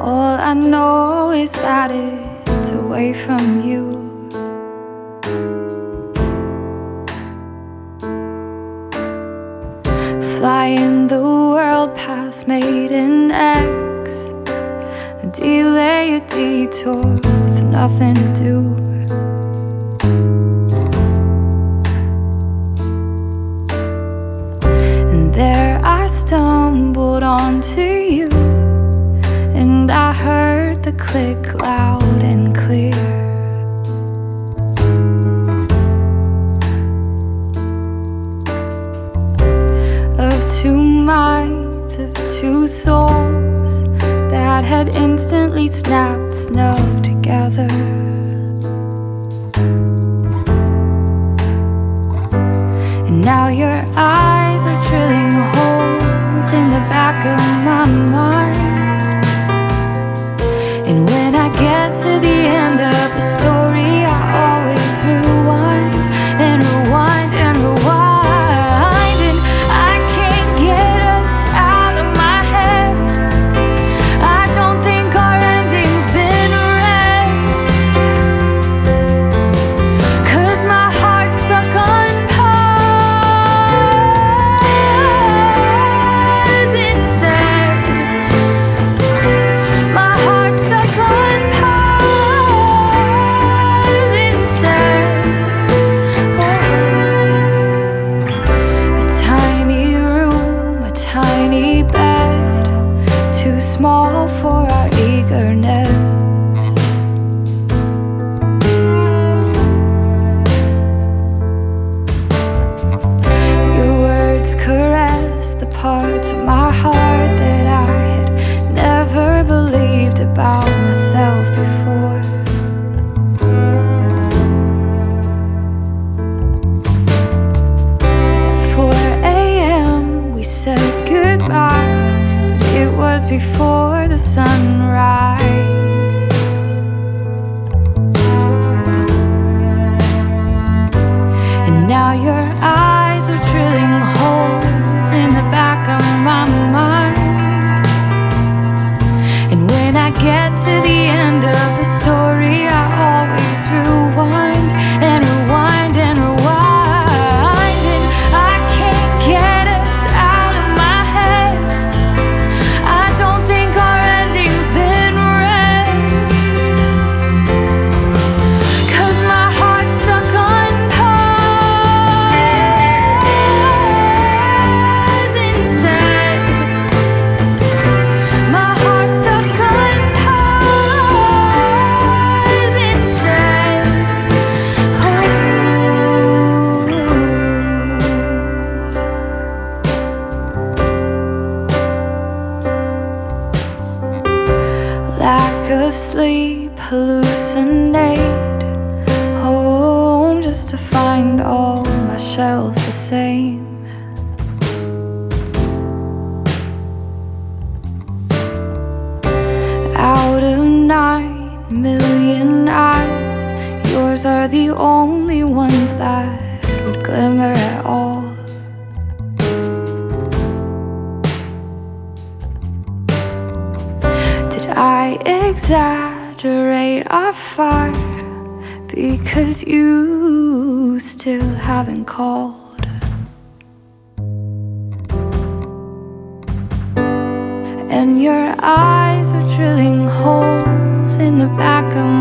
All I know is that it's away from you. Flying the world past made an X. A delay, a detour with nothing to do. And there I stumbled onto click loud and clear. Of two minds, of two souls that had instantly snapped snow together. And now you're. of sleep hallucinate. Home just to find all my shells the same. Out of night I exaggerate our fire because you still haven't called. And your eyes are drilling holes in the back of my